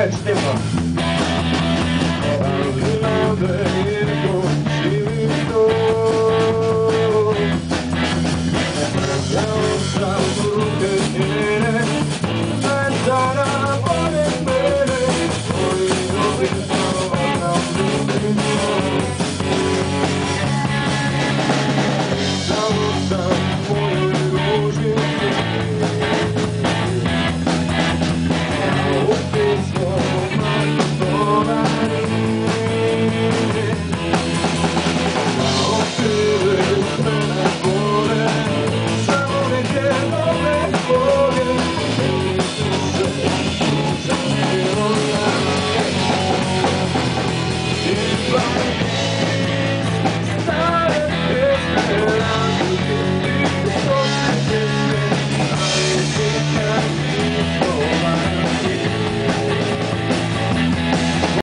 играет Стефан. Bye.